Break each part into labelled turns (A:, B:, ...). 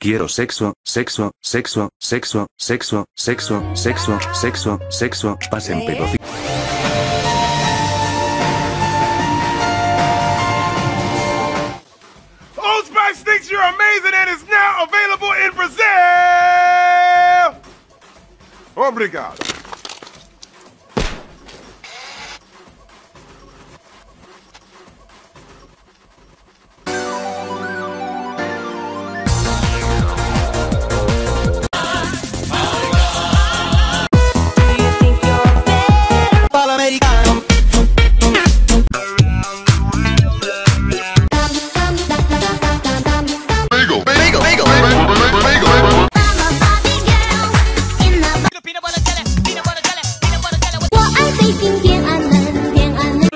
A: Quiero sexo, sexo, sexo, sexo, sexo, sexo, sexo, sexo, sexo, pasen pedófilos.
B: Old Spice thinks you're amazing and is now available in Brazil! Obrigado.
C: 天安门，天安门。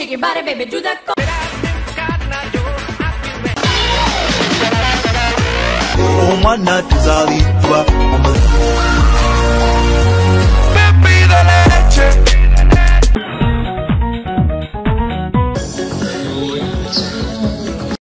C: Shake your body, baby, do that.
D: Umwana tuzabitwa